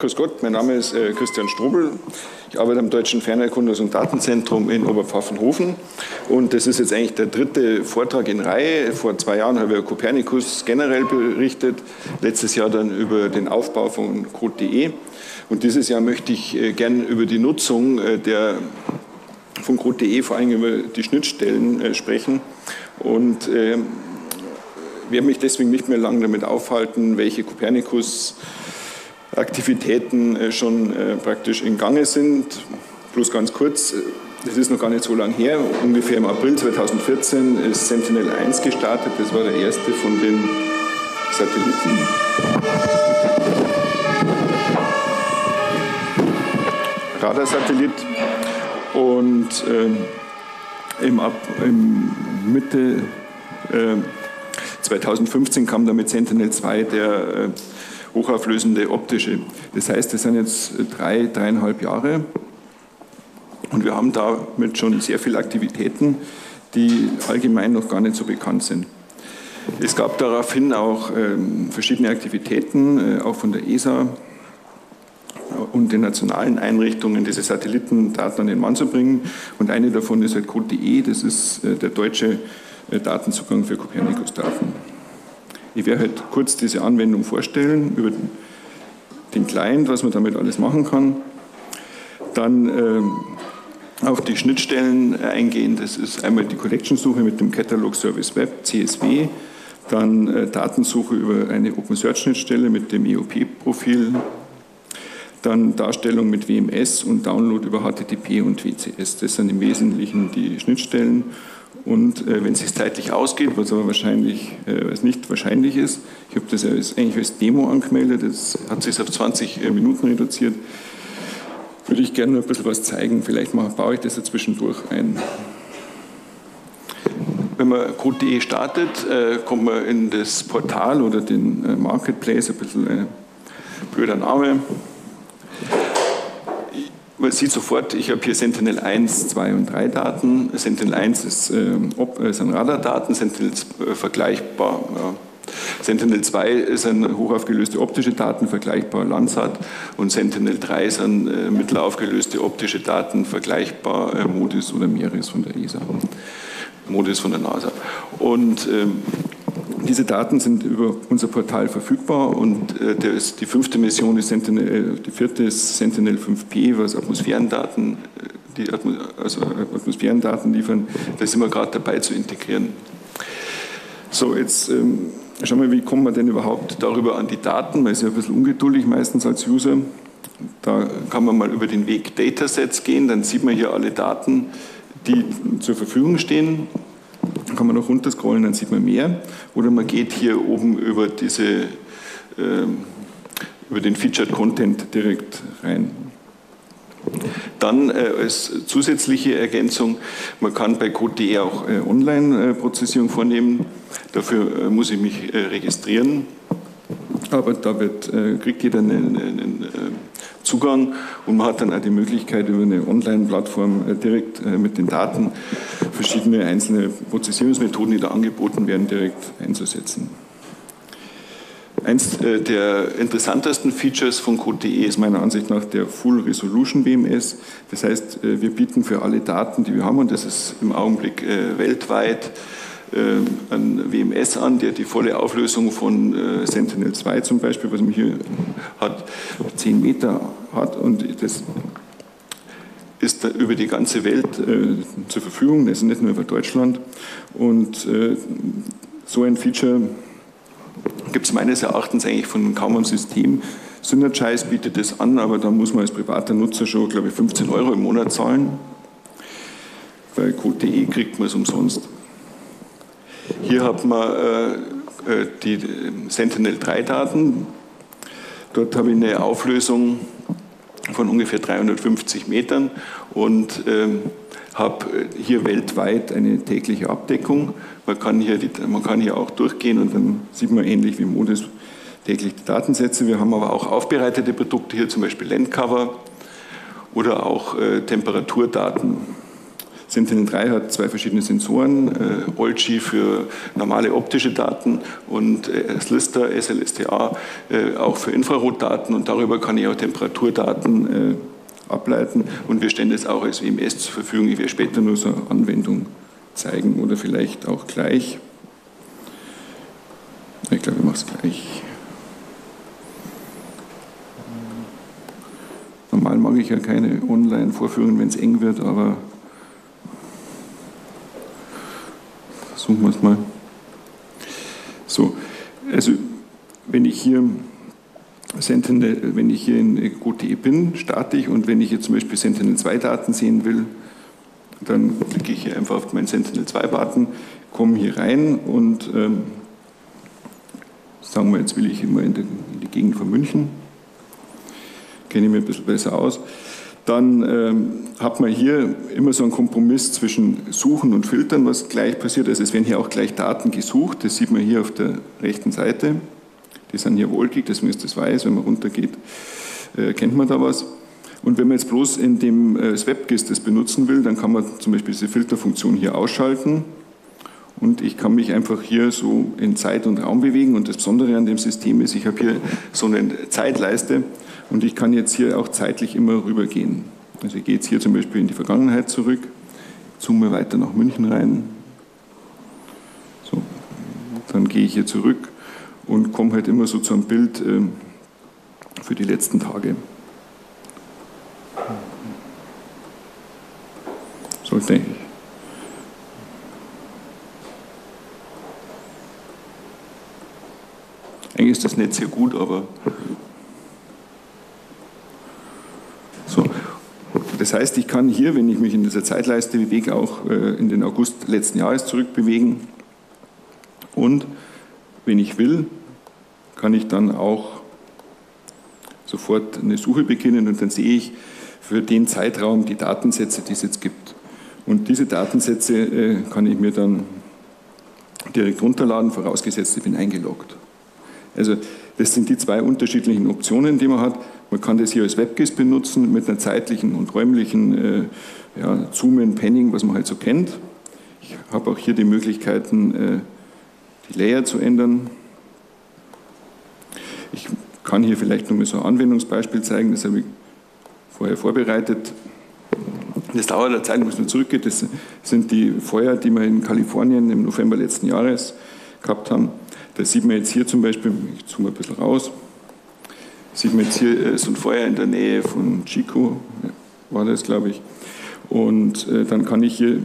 Grüß Gott, mein Name ist äh, Christian Strobel. Ich arbeite am Deutschen Fernerkundungs- und Datenzentrum in Oberpfaffenhofen. Und das ist jetzt eigentlich der dritte Vortrag in Reihe. Vor zwei Jahren habe ich über Copernicus generell berichtet, letztes Jahr dann über den Aufbau von Code.de. Und dieses Jahr möchte ich äh, gern über die Nutzung äh, der, von Code.de, vor allem über die Schnittstellen äh, sprechen. Und äh, werde mich deswegen nicht mehr lange damit aufhalten, welche Copernicus Aktivitäten äh, schon äh, praktisch in Gange sind. Bloß ganz kurz, das ist noch gar nicht so lange her, ungefähr im April 2014 ist Sentinel-1 gestartet, das war der erste von den Satelliten. Radarsatellit und äh, im, Ab, im Mitte äh, 2015 kam dann mit Sentinel-2 der äh, hochauflösende optische. Das heißt, das sind jetzt drei, dreieinhalb Jahre und wir haben damit schon sehr viele Aktivitäten, die allgemein noch gar nicht so bekannt sind. Es gab daraufhin auch ähm, verschiedene Aktivitäten, äh, auch von der ESA und den nationalen Einrichtungen, diese Satellitendaten an den Mann zu bringen. Und eine davon ist halt Code.de, das ist äh, der deutsche äh, Datenzugang für Copernicus-Daten. Ich werde halt kurz diese Anwendung vorstellen, über den Client, was man damit alles machen kann. Dann äh, auf die Schnittstellen eingehen, das ist einmal die Collection-Suche mit dem Catalog Service Web, CSW, dann äh, Datensuche über eine Open Search Schnittstelle mit dem EOP-Profil, dann Darstellung mit WMS und Download über HTTP und WCS. Das sind im Wesentlichen die Schnittstellen und äh, wenn es sich zeitlich ausgeht, was aber wahrscheinlich äh, was nicht wahrscheinlich ist, ich habe das eigentlich als Demo angemeldet, das hat sich auf 20 äh, Minuten reduziert, würde ich gerne noch ein bisschen was zeigen. Vielleicht mal, baue ich das ja zwischendurch ein. Wenn man Code.de startet, äh, kommt man in das Portal oder den äh, Marketplace, ein bisschen ein blöder Name. Man sieht sofort, ich habe hier Sentinel 1, 2 und 3 Daten. Sentinel 1 ist, äh, sind Radardaten, Sentinel äh, vergleichbar. Ja. Sentinel 2 sind hochaufgelöste optische Daten, vergleichbar Landsat. Und Sentinel 3 sind äh, mittelaufgelöste optische Daten, vergleichbar äh, Modis oder Meris von der ESA. Modis von der NASA. Und ähm, diese Daten sind über unser Portal verfügbar und äh, ist, die fünfte Mission ist Sentinel, äh, die vierte ist Sentinel 5P, was Atmosphärendaten, äh, die Atmos also Atmosphärendaten liefern. Da sind wir gerade dabei zu integrieren. So, jetzt ähm, schauen wir, wie kommt man denn überhaupt darüber an die Daten? Man ist ja ein bisschen ungeduldig meistens als User. Da kann man mal über den Weg Datasets gehen, dann sieht man hier alle Daten, die zur Verfügung stehen kann man noch runterscrollen, dann sieht man mehr. Oder man geht hier oben über, diese, äh, über den Featured Content direkt rein. Dann äh, als zusätzliche Ergänzung, man kann bei Code.de auch äh, Online-Prozessierung vornehmen. Dafür äh, muss ich mich äh, registrieren. Aber da wird, äh, kriegt jeder einen, einen Zugang und man hat dann auch die Möglichkeit, über eine Online-Plattform direkt mit den Daten verschiedene einzelne Prozessierungsmethoden, die da angeboten werden, direkt einzusetzen. Eins äh, der interessantesten Features von Code.de ist meiner Ansicht nach der Full Resolution WMS. Das heißt, äh, wir bieten für alle Daten, die wir haben, und das ist im Augenblick äh, weltweit, ein WMS an, der die volle Auflösung von Sentinel-2 zum Beispiel, was man hier hat, 10 Meter hat und das ist über die ganze Welt äh, zur Verfügung, also nicht nur über Deutschland. Und äh, so ein Feature gibt es meines Erachtens eigentlich von kaum einem System. Synergize bietet das an, aber da muss man als privater Nutzer schon, glaube ich, 15 Euro im Monat zahlen. Bei Code.de kriegt man es umsonst. Hier hat man äh, äh die Sentinel-3-Daten. Dort habe ich eine Auflösung von ungefähr 350 Metern und ähm, habe hier weltweit eine tägliche Abdeckung. Man kann, hier die, man kann hier auch durchgehen und dann sieht man ähnlich wie Modus täglich die Datensätze. Wir haben aber auch aufbereitete Produkte hier, zum Beispiel Landcover oder auch äh, Temperaturdaten. Sentinel-3 hat zwei verschiedene Sensoren, äh, Olchi für normale optische Daten und äh, Slister, SLSTA, äh, auch für Infrarotdaten und darüber kann ich auch Temperaturdaten äh, ableiten und wir stellen das auch als WMS zur Verfügung. Ich werde später nur so eine Anwendung zeigen oder vielleicht auch gleich. Ich glaube, ich mache es gleich. Normal mag ich ja keine Online-Vorführungen, wenn es eng wird, aber versuchen wir es mal. So, also wenn ich hier Sentinel, wenn ich hier in GoTE bin, starte ich und wenn ich jetzt zum Beispiel Sentinel-2-Daten sehen will, dann klicke ich hier einfach auf meinen Sentinel-2-Button, komme hier rein und ähm, sagen wir, jetzt will ich immer in, in die Gegend von München, kenne ich mir ein bisschen besser aus. Dann ähm, hat man hier immer so einen Kompromiss zwischen Suchen und Filtern, was gleich passiert. Also es werden hier auch gleich Daten gesucht, das sieht man hier auf der rechten Seite. Die sind hier wolkig, deswegen ist das weiß. Wenn man runtergeht, äh, kennt man da was. Und wenn man jetzt bloß in dem äh, WebGIS das benutzen will, dann kann man zum Beispiel diese Filterfunktion hier ausschalten. Und ich kann mich einfach hier so in Zeit und Raum bewegen. Und das Besondere an dem System ist, ich habe hier so eine Zeitleiste und ich kann jetzt hier auch zeitlich immer rübergehen. Also ich gehe jetzt hier zum Beispiel in die Vergangenheit zurück, zoome weiter nach München rein. So, dann gehe ich hier zurück und komme halt immer so zu einem Bild äh, für die letzten Tage. Sollte ich. Eigentlich ist das Netz sehr gut, aber so. Das heißt, ich kann hier, wenn ich mich in dieser Zeitleiste bewege, auch äh, in den August letzten Jahres zurückbewegen. Und wenn ich will, kann ich dann auch sofort eine Suche beginnen und dann sehe ich für den Zeitraum die Datensätze, die es jetzt gibt. Und diese Datensätze äh, kann ich mir dann direkt runterladen, vorausgesetzt ich bin eingeloggt. Also das sind die zwei unterschiedlichen Optionen, die man hat. Man kann das hier als WebGIS benutzen mit einer zeitlichen und räumlichen äh, ja, Zoomen, Panning, was man halt so kennt. Ich habe auch hier die Möglichkeiten, äh, die Layer zu ändern. Ich kann hier vielleicht noch mal so ein Anwendungsbeispiel zeigen, das habe ich vorher vorbereitet. Das dauert eine Zeit, bis man zurückgeht. Das sind die Feuer, die wir in Kalifornien im November letzten Jahres gehabt haben. Da sieht man jetzt hier zum Beispiel, ich zoome ein bisschen raus, sieht man jetzt hier äh, so ein Feuer in der Nähe von Chico, war das glaube ich. Und äh, dann kann ich hier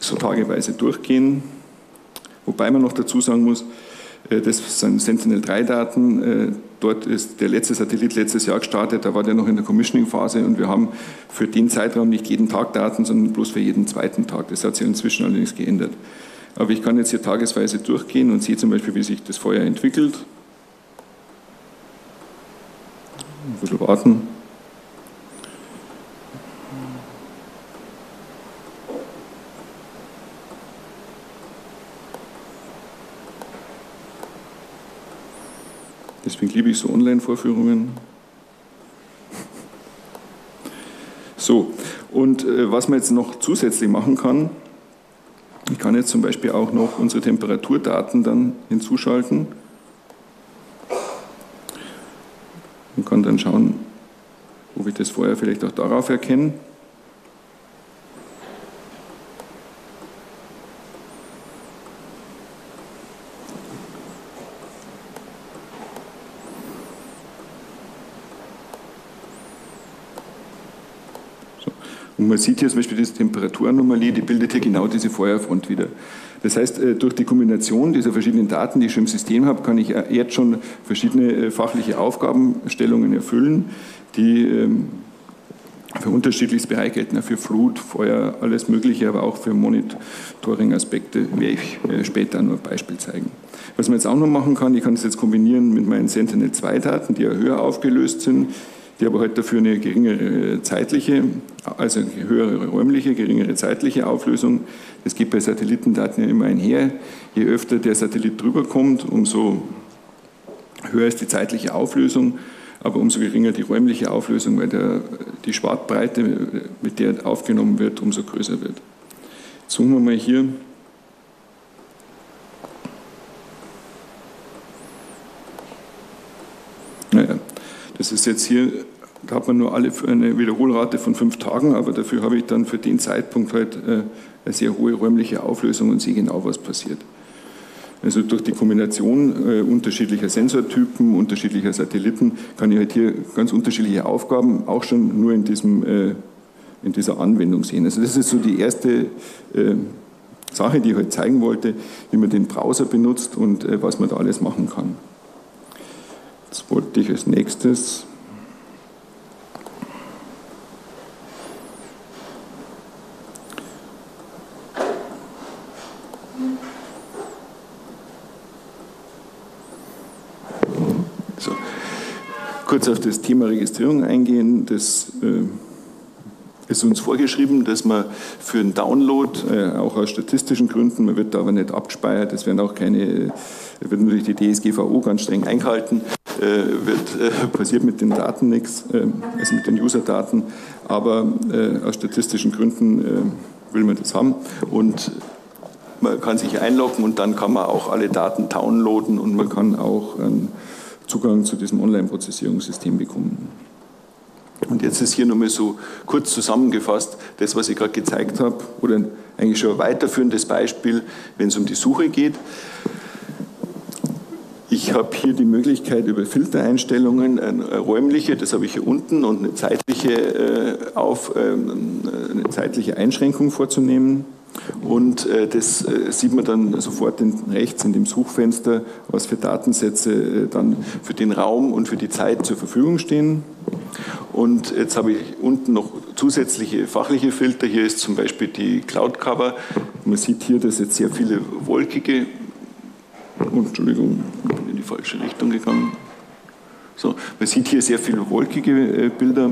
so tageweise durchgehen. Wobei man noch dazu sagen muss, äh, das sind Sentinel-3-Daten. Äh, dort ist der letzte Satellit letztes Jahr gestartet, da war der noch in der Commissioning-Phase und wir haben für den Zeitraum nicht jeden Tag Daten, sondern bloß für jeden zweiten Tag. Das hat sich inzwischen allerdings geändert. Aber ich kann jetzt hier tagesweise durchgehen und sehe zum Beispiel, wie sich das Feuer entwickelt. Ein bisschen warten. Deswegen liebe ich so Online-Vorführungen. So, und äh, was man jetzt noch zusätzlich machen kann, kann jetzt zum Beispiel auch noch unsere Temperaturdaten dann hinzuschalten und kann dann schauen, ob ich das vorher vielleicht auch darauf erkenne. Und man sieht hier zum Beispiel diese Temperaturanomalie, die bildet hier genau diese Feuerfront wieder. Das heißt, äh, durch die Kombination dieser verschiedenen Daten, die ich schon im System habe, kann ich äh, jetzt schon verschiedene äh, fachliche Aufgabenstellungen erfüllen, die ähm, für unterschiedliches Bereich gelten, für Flut, Feuer, alles Mögliche, aber auch für Monitoring-Aspekte werde ich später nur ein Beispiel zeigen. Was man jetzt auch noch machen kann, ich kann das jetzt kombinieren mit meinen Sentinel-2-Daten, die ja höher aufgelöst sind die aber halt dafür eine geringere zeitliche, also eine höhere räumliche, geringere zeitliche Auflösung. Das geht bei Satellitendaten ja immer einher. Je öfter der Satellit drüber kommt, umso höher ist die zeitliche Auflösung. aber umso geringer die räumliche Auflösung, weil der, die Schwartbreite, mit der aufgenommen wird, umso größer wird. Zoomen wir mal hier. Naja, das ist jetzt hier, da hat man nur alle eine Wiederholrate von fünf Tagen, aber dafür habe ich dann für den Zeitpunkt halt äh, eine sehr hohe räumliche Auflösung und sehe genau, was passiert. Also durch die Kombination äh, unterschiedlicher Sensortypen, unterschiedlicher Satelliten kann ich halt hier ganz unterschiedliche Aufgaben auch schon nur in, diesem, äh, in dieser Anwendung sehen. Also das ist so die erste Sache, die ich heute zeigen wollte, wie man den Browser benutzt und was man da alles machen kann. Das wollte ich als nächstes kurz auf das Thema Registrierung eingehen. Das äh, ist uns vorgeschrieben, dass man für einen Download, äh, auch aus statistischen Gründen, man wird da aber nicht abgespeichert, es werden auch keine, wird natürlich die DSGVO ganz streng eingehalten, äh, wird, passiert mit den Daten nichts, also mit den User-Daten, aber aus statistischen Gründen will man das haben und man kann sich einloggen und dann kann man auch alle Daten downloaden und man kann auch einen Zugang zu diesem Online-Prozessierungssystem bekommen. Und jetzt ist hier nochmal so kurz zusammengefasst, das, was ich gerade gezeigt habe, oder eigentlich schon ein weiterführendes Beispiel, wenn es um die Suche geht. Ich habe hier die Möglichkeit über Filtereinstellungen, eine räumliche, das habe ich hier unten, und eine zeitliche, äh, auf, ähm, eine zeitliche Einschränkung vorzunehmen. Und äh, das äh, sieht man dann sofort rechts in dem Suchfenster, was für Datensätze äh, dann für den Raum und für die Zeit zur Verfügung stehen. Und jetzt habe ich unten noch zusätzliche fachliche Filter. Hier ist zum Beispiel die Cloud Cover. Man sieht hier, dass jetzt sehr viele wolkige, oh, Entschuldigung, ich bin in die falsche Richtung gegangen. So, man sieht hier sehr viele wolkige Bilder.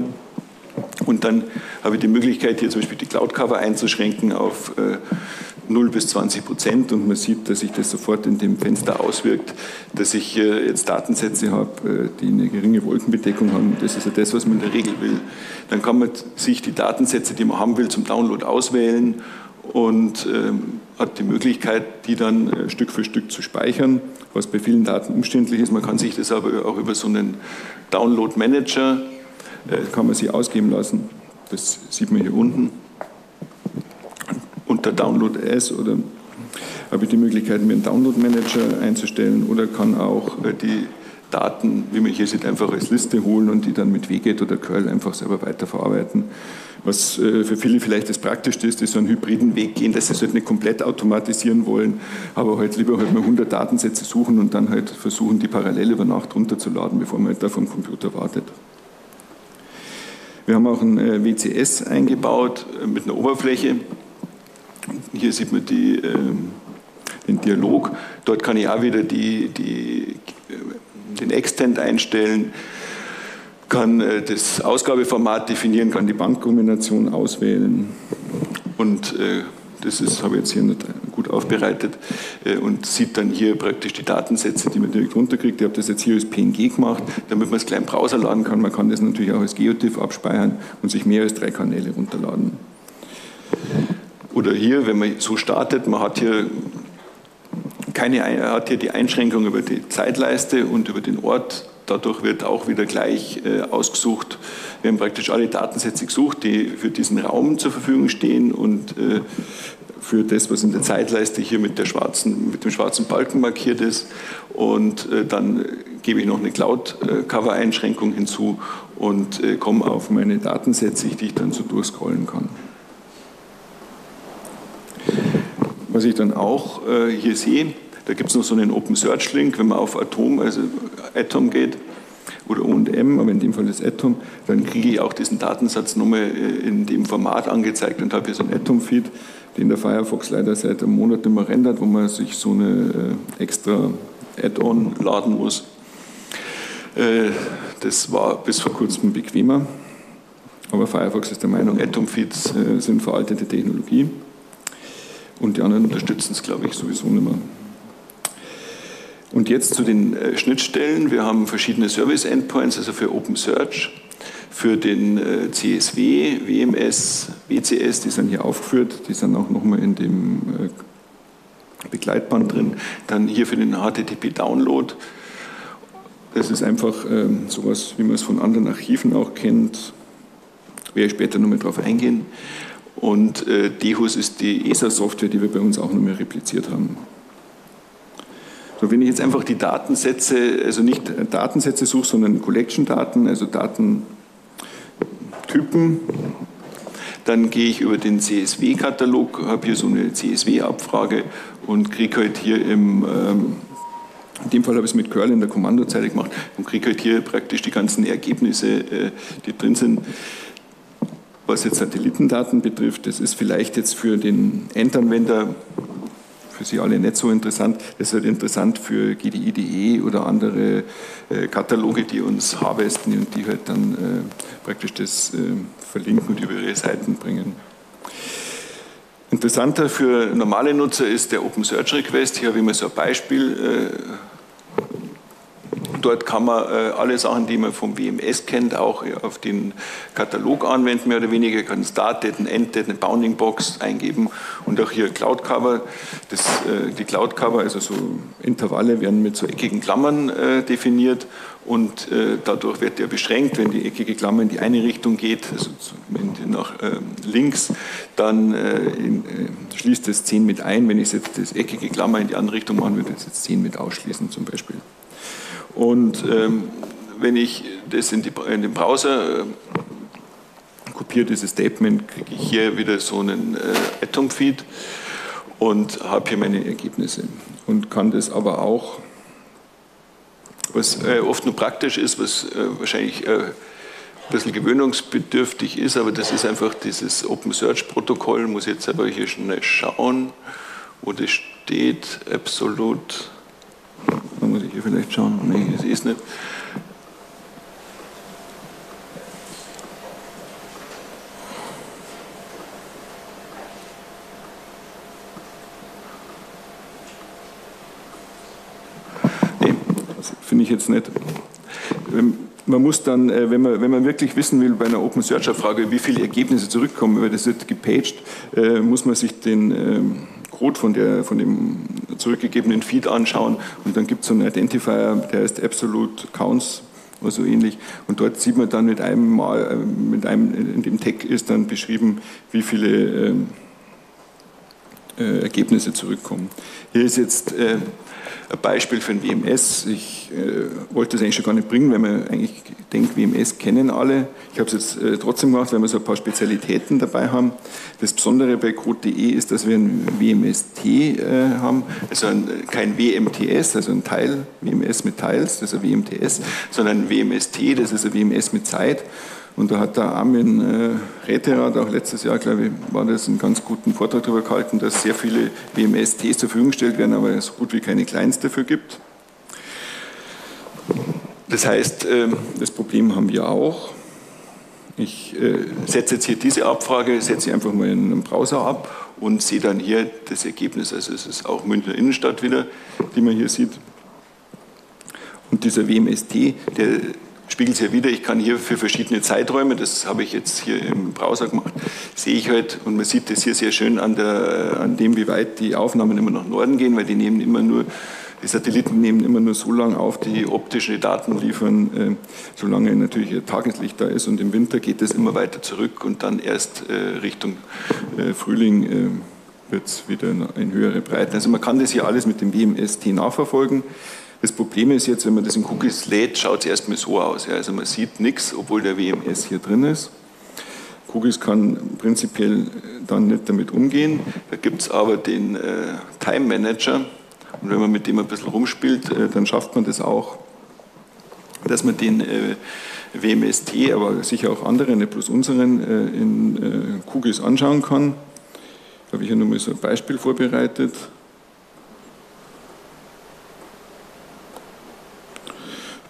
Und dann habe ich die Möglichkeit, hier zum Beispiel die Cloud-Cover einzuschränken auf äh, 0 bis 20 Prozent und man sieht, dass sich das sofort in dem Fenster auswirkt, dass ich äh, jetzt Datensätze habe, äh, die eine geringe Wolkenbedeckung haben. Das ist ja das, was man in der Regel will. Dann kann man sich die Datensätze, die man haben will, zum Download auswählen und ähm, hat die Möglichkeit, die dann äh, Stück für Stück zu speichern, was bei vielen Daten umständlich ist. Man kann sich das aber auch über so einen Download-Manager äh, kann man sie ausgeben lassen. Das sieht man hier unten. Unter Download S oder habe ich die Möglichkeit, mir einen Download-Manager einzustellen oder kann auch äh, die Daten, wie man hier sieht, einfach als Liste holen und die dann mit Wget oder Curl einfach selber weiterverarbeiten. Was äh, für viele vielleicht das Praktischste ist, ist so einen hybriden Weg gehen, dass sie es halt nicht komplett automatisieren wollen, aber halt lieber halt mal 100 Datensätze suchen und dann halt versuchen, die parallel über Nacht runterzuladen, bevor man halt da vom Computer wartet. Wir haben auch ein äh, WCS eingebaut äh, mit einer Oberfläche. Hier sieht man die, ähm, den Dialog. Dort kann ich auch wieder die, die, äh, den Extent einstellen, kann das Ausgabeformat definieren, kann die Bankkombination auswählen und das habe ich jetzt hier nicht aufbereitet äh, und sieht dann hier praktisch die Datensätze, die man direkt runterkriegt. Ich habe das jetzt hier als PNG gemacht, damit man es gleich im Browser laden kann. Man kann das natürlich auch als GeoTIFF abspeichern und sich mehr als drei Kanäle runterladen. Oder hier, wenn man so startet, man hat hier keine, hat hier die Einschränkung über die Zeitleiste und über den Ort. Dadurch wird auch wieder gleich äh, ausgesucht. Wir haben praktisch alle Datensätze gesucht, die für diesen Raum zur Verfügung stehen und äh, für das, was in der Zeitleiste hier mit, schwarzen, mit dem schwarzen Balken markiert ist. Und äh, dann gebe ich noch eine Cloud-Cover-Einschränkung hinzu und äh, komme auf meine Datensätze, die ich dann so durchscrollen kann. Was ich dann auch hier sehe, da gibt es noch so einen Open Search Link, wenn man auf Atom, also Atom geht oder O&M, aber in dem Fall das Atom, dann kriege ich auch diesen Datensatz nochmal in dem Format angezeigt und habe hier so ein Atom-Feed den der Firefox leider seit einem Monat nicht mehr rendert, wo man sich so eine äh, extra Add-on laden muss. Äh, das war bis vor kurzem bequemer, aber Firefox ist der Meinung, Atom-Feeds äh, sind veraltete Technologie und die anderen unterstützen es, glaube ich, sowieso nicht mehr. Und jetzt zu den Schnittstellen. Wir haben verschiedene Service-Endpoints, also für Open Search, für den CSW, WMS, WCS, die sind hier aufgeführt, die sind auch nochmal in dem Begleitband drin. Dann hier für den HTTP-Download. Das ist einfach ähm, sowas, wie man es von anderen Archiven auch kennt. Werde ich später nochmal drauf eingehen. Und äh, DEHUS ist die ESA-Software, die wir bei uns auch nochmal repliziert haben. So, wenn ich jetzt einfach die Datensätze, also nicht Datensätze suche, sondern Collection-Daten, also Datentypen, dann gehe ich über den CSW-Katalog, habe hier so eine CSW-Abfrage und kriege halt hier im, ähm, in dem Fall habe ich es mit Curl in der Kommandozeile gemacht und kriege halt hier praktisch die ganzen Ergebnisse, äh, die drin sind. Was jetzt Satellitendaten betrifft, das ist vielleicht jetzt für den Endanwender für Sie alle nicht so interessant. Das wird interessant für GDI.de oder andere äh, Kataloge, die uns harvesten und die halt dann äh, praktisch das äh, verlinken und über ihre Seiten bringen. Interessanter für normale Nutzer ist der Open Search Request. Hier habe ich mal so ein Beispiel Dort kann man äh, alle Sachen, die man vom WMS kennt, auch auf den Katalog anwenden, mehr oder weniger. Kann Start, Date, End, Date, eine Bounding Box eingeben und auch hier Cloud Cover. Das, äh, die Cloud Cover, also so Intervalle, werden mit so eckigen Klammern äh, definiert und dadurch wird der beschränkt. Wenn die eckige Klammer in die eine Richtung geht, also nach links, dann schließt das 10 mit ein. Wenn ich jetzt das eckige Klammer in die andere Richtung mache, würde das jetzt 10 mit ausschließen zum Beispiel. Und ähm, wenn ich das in, die, in den Browser äh, kopiere, dieses Statement, kriege ich hier wieder so einen äh, Atom-Feed und habe hier meine Ergebnisse. Und kann das aber auch, was äh, oft nur praktisch ist, was äh, wahrscheinlich äh, ein bisschen gewöhnungsbedürftig ist, aber das ist einfach dieses Open Search Protokoll, muss ich jetzt aber hier schnell schauen, wo das steht, Absolute da muss ich hier vielleicht schauen. Nee, es nicht. Nee, das finde ich jetzt nicht. Ähm, man muss dann, äh, wenn man, wenn man wirklich wissen will bei einer Open Searcher Frage, wie viele Ergebnisse zurückkommen, weil das wird gepaged, äh, muss man sich den ähm, Code von, der, von dem zurückgegebenen Feed anschauen und dann gibt es so einen Identifier, der heißt Absolute Counts oder so ähnlich. Und dort sieht man dann mit einem Mal, äh, mit einem, in dem Tag ist dann beschrieben, wie viele ähm, äh, Ergebnisse zurückkommen. Hier ist jetzt äh, ein Beispiel für ein WMS. Ich äh, wollte das eigentlich schon gar nicht bringen, weil man eigentlich denkt, WMS kennen alle. Ich habe es jetzt äh, trotzdem gemacht, weil wir so ein paar Spezialitäten dabei haben. Das Besondere bei Code.de ist, dass wir ein WMST äh, haben, also ein, kein WMTS, also ein Teil, WMS mit Teils, das ist ein WMTS, sondern ein WMST, das ist ein WMS mit Zeit. Und da hat der Armin äh, Räterat auch letztes Jahr, glaube ich, war das einen ganz guten Vortrag darüber gehalten, dass sehr viele WMS-Ts zur Verfügung gestellt werden, aber es so gut wie keine Clients dafür gibt. Das heißt, äh, das Problem haben wir auch. Ich äh, setze jetzt hier diese Abfrage, setze ich einfach mal in einem Browser ab und sehe dann hier das Ergebnis. Also es ist auch Münchner Innenstadt wieder, die man hier sieht. Und dieser WMST, der spiegelt es ja wieder, ich kann hier für verschiedene Zeiträume, das habe ich jetzt hier im Browser gemacht, sehe ich halt, und man sieht das hier sehr schön an, der, an dem, wie weit die Aufnahmen immer nach Norden gehen, weil die nehmen immer nur, die Satelliten nehmen immer nur so lange auf, die optische Daten liefern, äh, solange natürlich Tageslicht da ist und im Winter geht es immer weiter zurück und dann erst äh, Richtung äh, Frühling äh, wird es wieder in höhere Breiten. Also man kann das hier alles mit dem WMST nachverfolgen. Das Problem ist jetzt, wenn man das in Cookies lädt, schaut es erstmal so aus. Ja. Also man sieht nichts, obwohl der WMS hier drin ist. Cookies kann prinzipiell dann nicht damit umgehen. Da gibt es aber den äh, Time Manager. Und wenn man mit dem ein bisschen rumspielt, äh, dann schafft man das auch, dass man den äh, WMST, aber sicher auch andere, nicht bloß unseren, äh, in äh, Cookies anschauen kann. Da habe ich ja nur mal so ein Beispiel vorbereitet.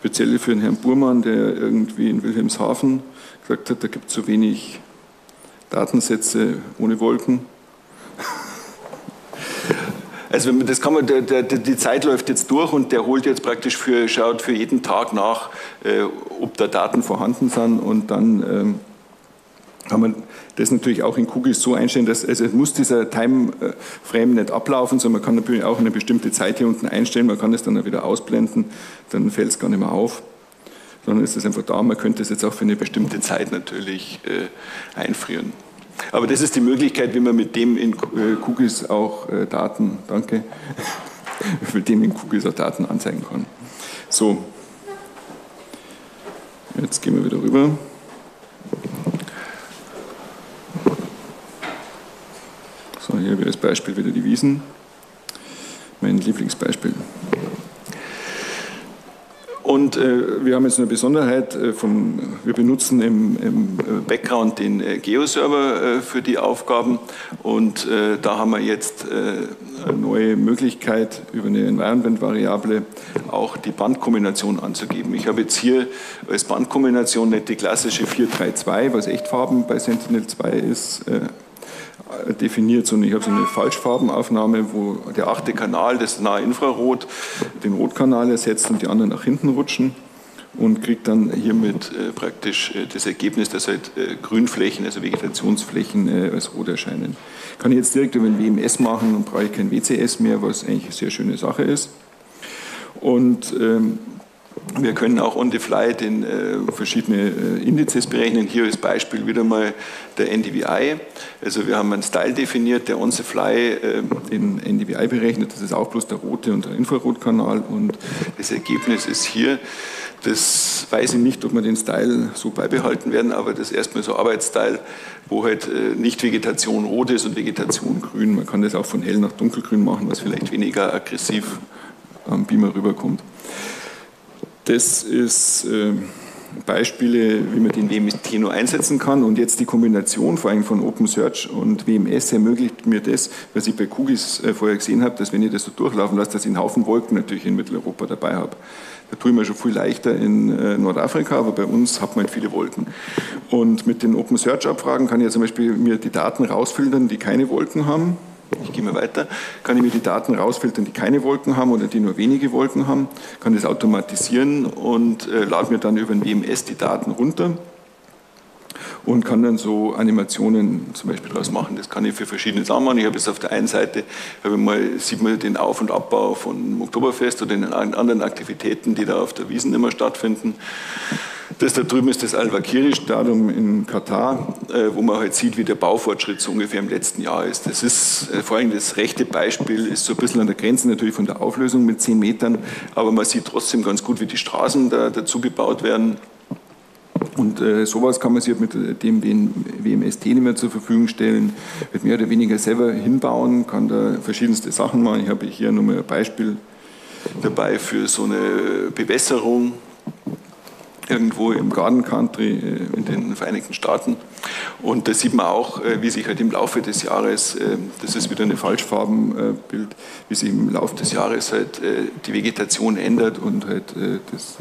Speziell für den Herrn Burmann, der irgendwie in Wilhelmshaven gesagt hat, da gibt es so wenig Datensätze ohne Wolken. Also das kann man, der, der, die Zeit läuft jetzt durch und der holt jetzt praktisch für, schaut für jeden Tag nach, äh, ob da Daten vorhanden sind und dann ähm, kann man das natürlich auch in Cookies so einstellen, dass also es muss dieser Timeframe nicht ablaufen, sondern man kann natürlich auch eine bestimmte Zeit hier unten einstellen, man kann es dann wieder ausblenden, dann fällt es gar nicht mehr auf, sondern ist es einfach da, man könnte es jetzt auch für eine bestimmte Zeit natürlich äh, einfrieren. Aber das ist die Möglichkeit, wie man mit dem in äh, Cookies auch äh, Daten, danke, mit dem in Cookies auch Daten anzeigen kann. So, jetzt gehen wir wieder rüber. So, hier wäre das Beispiel wieder die Wiesen. Mein Lieblingsbeispiel. Und äh, wir haben jetzt eine Besonderheit, äh, vom, wir benutzen im, im äh, Background den äh, Geo-Server äh, für die Aufgaben und äh, da haben wir jetzt eine neue Möglichkeit, über eine Environment-Variable auch die Bandkombination anzugeben. Ich habe jetzt hier als Bandkombination nicht die klassische 432, was Echtfarben bei Sentinel-2 ist, definiert, sondern ich habe so eine Falschfarbenaufnahme, wo der achte Kanal, das nahe Infrarot, den Rotkanal ersetzt und die anderen nach hinten rutschen und kriegt dann hiermit äh, praktisch äh, das Ergebnis, dass halt äh, Grünflächen, also Vegetationsflächen äh, als rot erscheinen. Kann ich jetzt direkt über ein WMS machen und brauche ich kein WCS mehr, was eigentlich eine sehr schöne Sache ist. Und ähm, wir können auch on the fly den, äh, verschiedene äh, Indizes berechnen. Hier als Beispiel wieder mal der NDVI. Also wir haben einen Style definiert, der on the fly äh, den NDVI berechnet. Das ist auch bloß der rote und der Infrarotkanal. Und das Ergebnis ist hier. Das weiß ich nicht, ob wir den Style so beibehalten werden, aber das ist erstmal so Arbeitsstyle, wo halt äh, nicht Vegetation rot ist und Vegetation grün. Man kann das auch von hell nach dunkelgrün machen, was vielleicht weniger aggressiv am Beamer rüberkommt. Das ist äh, Beispiele, wie man den WMS nur einsetzen kann. Und jetzt die Kombination vor allem von OpenSearch und WMS ermöglicht mir das, was ich bei Kugis äh, vorher gesehen habe, dass wenn ich das so durchlaufen lasse, dass ich einen Haufen Wolken natürlich in Mitteleuropa dabei habe. Da tue ich mir schon viel leichter in äh, Nordafrika, aber bei uns hat man halt viele Wolken. Und mit den OpenSearch-Abfragen kann ich ja zum Beispiel mir die Daten rausfiltern, die keine Wolken haben ich gehe mal weiter, kann ich mir die Daten rausfiltern, die keine Wolken haben oder die nur wenige Wolken haben, kann das automatisieren und äh, lade mir dann über ein WMS die Daten runter und kann dann so Animationen zum Beispiel daraus machen. Das kann ich für verschiedene Sachen machen. Ich habe jetzt auf der einen Seite, mal, sieht man den Auf- und Abbau von Oktoberfest oder den anderen Aktivitäten, die da auf der Wiesen immer stattfinden. Das da drüben ist das Al-Wakiri-Stadium in Katar, äh, wo man halt sieht, wie der Baufortschritt so ungefähr im letzten Jahr ist. Das ist äh, vor allem das rechte Beispiel, ist so ein bisschen an der Grenze natürlich von der Auflösung mit 10 Metern, aber man sieht trotzdem ganz gut, wie die Straßen da, dazu gebaut werden. Und äh, sowas kann man sich mit dem WMS Telemer zur Verfügung stellen, wird mehr oder weniger selber hinbauen, kann da verschiedenste Sachen machen. Ich habe hier nochmal ein Beispiel dabei für so eine Bewässerung irgendwo im Garden Country äh, in den Vereinigten Staaten. Und da sieht man auch, äh, wie sich halt im Laufe des Jahres, äh, das ist wieder ein Falschfarbenbild, wie sich im Laufe des Jahres halt die Vegetation ändert und halt das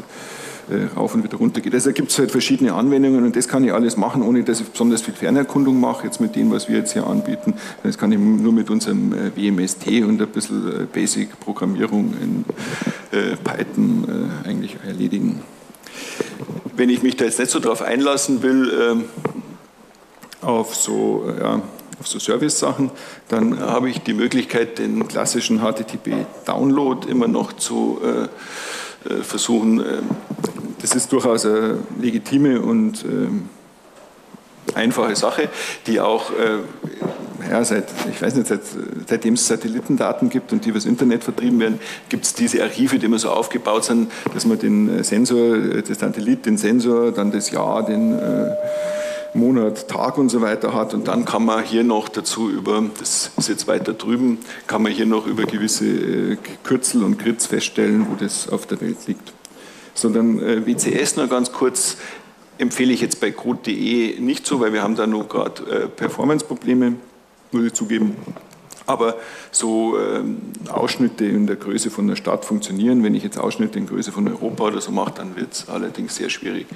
rauf und wieder runter geht. Also gibt es halt verschiedene Anwendungen und das kann ich alles machen, ohne dass ich besonders viel Fernerkundung mache, jetzt mit dem, was wir jetzt hier anbieten. Das kann ich nur mit unserem WMST und ein bisschen Basic-Programmierung in Python eigentlich erledigen. Wenn ich mich da jetzt nicht so drauf einlassen will, ähm, auf so, äh, ja, so Service-Sachen, dann habe ich die Möglichkeit, den klassischen HTTP-Download immer noch zu äh, äh, versuchen. Ähm, das ist durchaus eine legitime und ähm, einfache Sache, die auch äh, ja, seit, ich weiß nicht, seit, seitdem es Satellitendaten gibt und die übers Internet vertrieben werden, gibt es diese Archive, die immer so aufgebaut sind, dass man den Sensor, das Satellit, den Sensor, dann das Jahr, den äh, Monat, Tag und so weiter hat. Und dann kann man hier noch dazu über, das ist jetzt weiter drüben, kann man hier noch über gewisse äh, Kürzel und Grids feststellen, wo das auf der Welt liegt. Sondern äh, WCS nur ganz kurz empfehle ich jetzt bei code.de nicht so, weil wir haben da nur gerade äh, Performance-Probleme muss ich zugeben. Aber so ähm, Ausschnitte in der Größe von der Stadt funktionieren. Wenn ich jetzt Ausschnitte in Größe von Europa oder so mache, dann wird es allerdings sehr schwierig.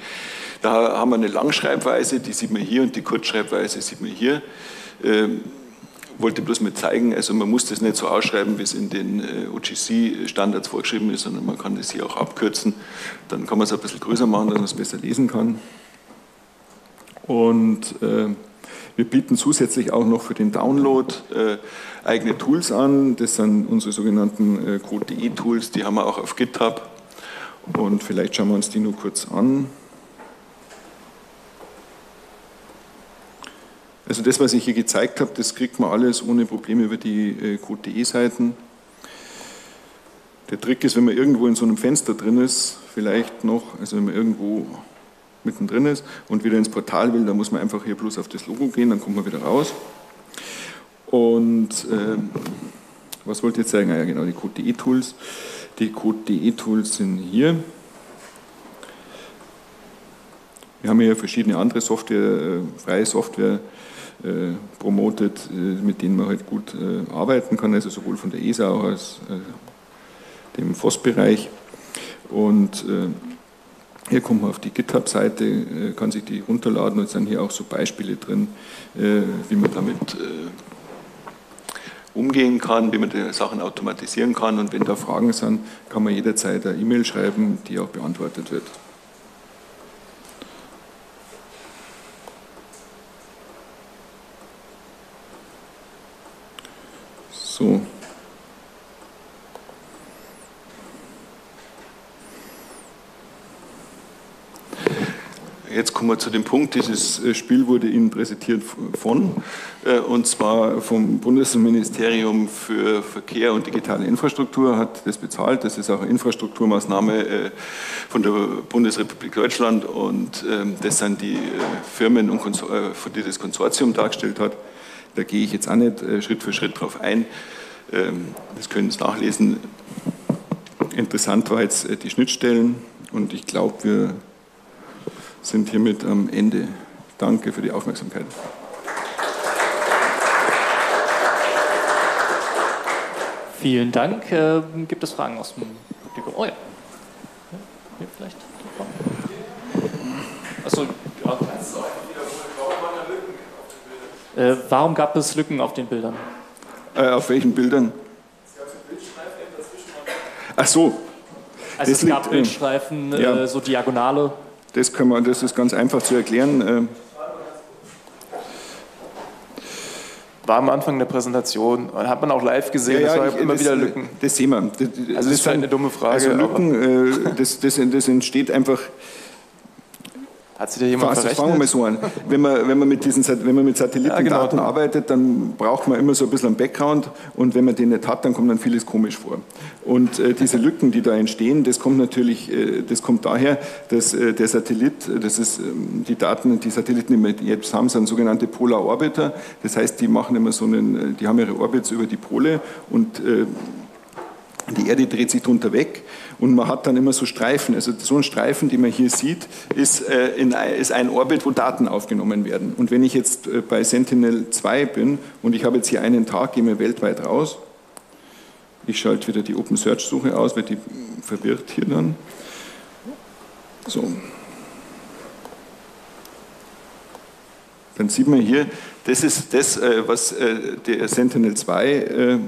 Da haben wir eine Langschreibweise, die sieht man hier, und die Kurzschreibweise sieht man hier. Ähm, wollte bloß mit zeigen, also man muss das nicht so ausschreiben, wie es in den äh, OGC-Standards vorgeschrieben ist, sondern man kann das hier auch abkürzen. Dann kann man es ein bisschen größer machen, dass man es besser lesen kann. Und äh, wir bieten zusätzlich auch noch für den Download äh, eigene Tools an. Das sind unsere sogenannten äh, Code.de-Tools, die haben wir auch auf GitHub. Und vielleicht schauen wir uns die nur kurz an. Also das, was ich hier gezeigt habe, das kriegt man alles ohne Probleme über die äh, Code.de-Seiten. Der Trick ist, wenn man irgendwo in so einem Fenster drin ist, vielleicht noch, also wenn man irgendwo mittendrin ist und wieder ins Portal will, dann muss man einfach hier bloß auf das Logo gehen, dann kommt man wieder raus. Und äh, was wollte ich jetzt sagen? Ah ja, genau, die Code.de-Tools. Die Code.de-Tools sind hier. Wir haben hier verschiedene andere Software, äh, freie Software äh, promotet, äh, mit denen man halt gut äh, arbeiten kann, also sowohl von der ESA als äh, dem FOSS-Bereich. Und hier kommt man auf die GitHub-Seite, äh, kann sich die runterladen und es sind hier auch so Beispiele drin, wie man damit umgehen kann, wie man die Sachen automatisieren kann. Und wenn da Fragen sind, kann man jederzeit eine E-Mail schreiben, die auch beantwortet wird. So. Wir zu dem Punkt, dieses äh, Spiel wurde Ihnen präsentiert von, äh, und zwar vom Bundesministerium für Verkehr und digitale Infrastruktur hat das bezahlt. Das ist auch eine Infrastrukturmaßnahme äh, von der Bundesrepublik Deutschland und ähm, das sind die Firmen, die das Konsortium dargestellt hat. Da gehe ich jetzt auch nicht Schritt für Schritt drauf ein. Ähm, das können Sie nachlesen. Interessant war jetzt die Schnittstellen und ich glaube, wir sind hiermit am Ende. Danke für die Aufmerksamkeit. Vielen Dank. Ähm, gibt es Fragen aus dem Publikum? Oh ja. Hier vielleicht. Achso, ja. Äh, warum gab es Lücken auf den Bildern? Äh, auf welchen Bildern? Ach so. Also das es gab liegt, äh, Bildstreifen, äh, ja. so diagonale. Das, können wir, das ist ganz einfach zu erklären. Ähm. War am Anfang der Präsentation, hat man auch live gesehen, ja, ja, es war immer das, wieder Lücken. Das sehen wir. Das, also das ist halt eine dumme Frage. Also Lücken, äh, das, das, das entsteht einfach hat sich da jemand also Fangen wir mal so an. Wenn man, wenn man, mit, diesen, wenn man mit Satellitendaten ja, genau. arbeitet, dann braucht man immer so ein bisschen einen Background und wenn man den nicht hat, dann kommt dann vieles komisch vor. Und äh, diese Lücken, die da entstehen, das kommt natürlich, äh, das kommt daher, dass äh, der Satellit, das ist ähm, die Daten, die Satelliten, die wir jetzt haben, sind sogenannte Polar Orbiter. Das heißt, die machen immer so einen, äh, die haben ihre Orbits über die Pole und äh, die Erde dreht sich drunter weg und man hat dann immer so Streifen. Also so ein Streifen, den man hier sieht, ist, äh, in, ist ein Orbit, wo Daten aufgenommen werden. Und wenn ich jetzt äh, bei Sentinel 2 bin und ich habe jetzt hier einen Tag, gehe mir weltweit raus, ich schalte wieder die Open Search Suche aus, weil die verwirrt hier dann. So. Dann sieht man hier, das ist das, äh, was äh, der Sentinel 2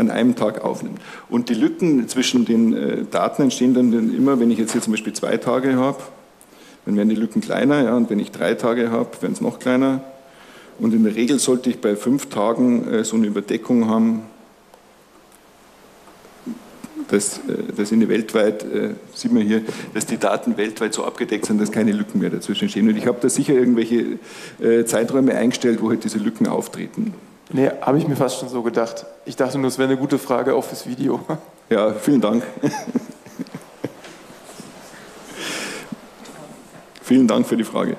an einem Tag aufnimmt. Und die Lücken zwischen den äh, Daten entstehen dann immer, wenn ich jetzt hier zum Beispiel zwei Tage habe, dann werden die Lücken kleiner, ja, und wenn ich drei Tage habe, werden es noch kleiner. Und in der Regel sollte ich bei fünf Tagen äh, so eine Überdeckung haben, dass, äh, dass in weltweit, äh, sieht man hier, dass die Daten weltweit so abgedeckt sind, dass keine Lücken mehr dazwischen stehen. Und ich habe da sicher irgendwelche äh, Zeiträume eingestellt, wo halt diese Lücken auftreten. Nee, habe ich mir fast schon so gedacht. Ich dachte nur, es wäre eine gute Frage auch fürs Video. Ja, vielen Dank. vielen Dank für die Frage.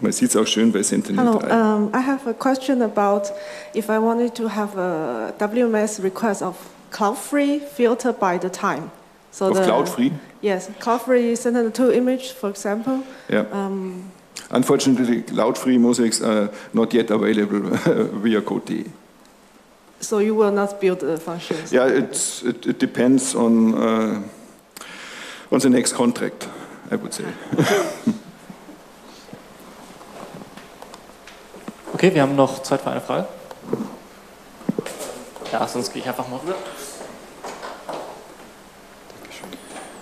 Man sieht es auch schön bei Sentinel Hello, 3. Um, I have a question about if I wanted to have a WMS request of Cloudfree filtered by the time. So of Cloudfree? Yes, Cloudfree Sentinel-2 image, for example. Yeah. Um, Unfortunately, cloud-free mosaics are not yet available via Code.de. So you will not build the functions? Yeah, it, it depends on, uh, on the next contract, I would say. Okay, wir haben noch Zeit für eine Frage. Ja, sonst gehe ich einfach mal rüber.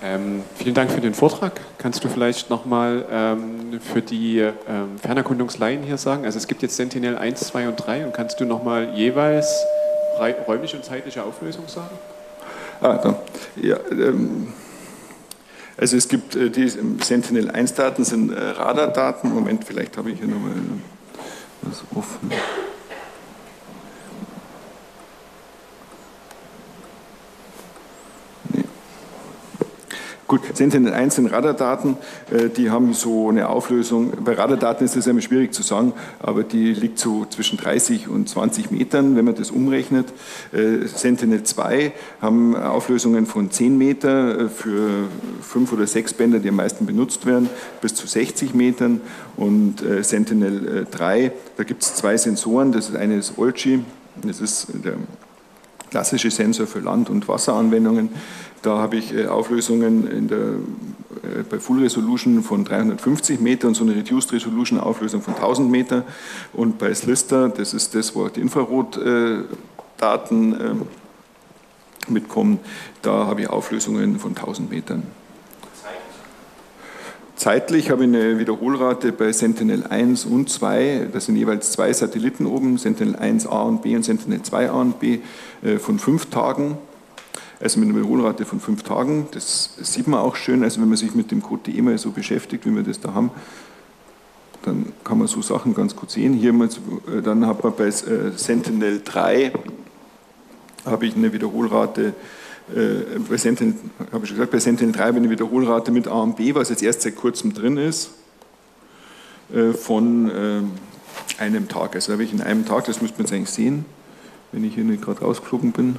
Ähm, vielen Dank für den Vortrag. Kannst du vielleicht nochmal ähm, für die ähm, Fernerkundungsleihen hier sagen, also es gibt jetzt Sentinel 1, 2 und 3 und kannst du nochmal jeweils räumliche und zeitliche Auflösung sagen? Ah. Ja, ähm, also es gibt äh, die Sentinel 1 Daten sind äh, Radardaten. Moment, vielleicht habe ich hier nochmal was offen. Gut, Sentinel-1 sind Radardaten, äh, die haben so eine Auflösung, bei Radardaten ist das immer schwierig zu sagen, aber die liegt so zwischen 30 und 20 Metern, wenn man das umrechnet. Äh, Sentinel-2 haben Auflösungen von 10 Meter äh, für fünf oder sechs Bänder, die am meisten benutzt werden, bis zu 60 Metern. Und Sentinel-3, da gibt es zwei Sensoren, das eine ist Olchi, das ist der klassische Sensor für Land- und Wasseranwendungen. Da habe ich äh, Auflösungen der, äh, bei Full Resolution von 350 Meter und so eine Reduced Resolution Auflösung von 1000 Meter. Und bei Slister, das ist das, wo die Infrarotdaten ähm, mitkommen, da habe ich Auflösungen von 1000 Metern. Zeitlich habe ich eine Wiederholrate bei Sentinel 1 und 2, das sind jeweils zwei Satelliten oben, Sentinel 1 A und B und Sentinel 2 A und B, äh, von fünf Tagen. Also mit einer Wiederholrate von fünf Tagen. Das sieht man auch schön, also wenn man sich mit dem Code mal so beschäftigt, wie wir das da haben, dann kann man so Sachen ganz gut sehen. Hier äh, dann hat man bei äh, Sentinel 3 habe ich eine Wiederholrate äh, bei Sentinel, habe ich gesagt, bei Sentinel 3 habe ich eine Wiederholrate mit A und B, was jetzt erst seit kurzem drin ist, äh, von äh, einem Tag. Also habe ich in einem Tag, das müsste man jetzt eigentlich sehen, wenn ich hier nicht gerade rausgeflogen bin.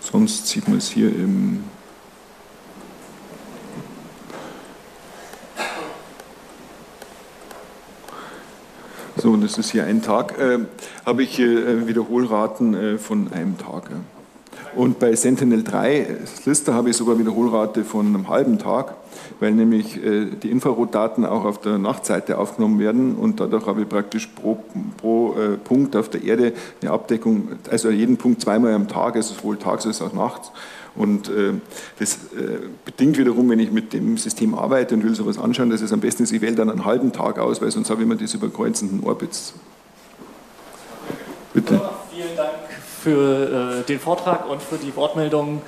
Sonst sieht man es hier im So, das ist hier ein Tag, äh, habe ich äh, Wiederholraten äh, von einem Tag. Ja. Und bei Sentinel 3 Slister habe ich sogar Wiederholrate von einem halben Tag, weil nämlich äh, die Infrarotdaten auch auf der Nachtseite aufgenommen werden und dadurch habe ich praktisch pro, pro äh, Punkt auf der Erde eine Abdeckung, also jeden Punkt zweimal am Tag, also sowohl tags als auch nachts. Und äh, das äh, bedingt wiederum, wenn ich mit dem System arbeite und will sowas anschauen, dass es am besten ist, ich wähle dann einen halben Tag aus, weil sonst habe ich immer diese überkreuzenden Orbits. Bitte. Vielen Dank für äh, den Vortrag und für die Wortmeldungen.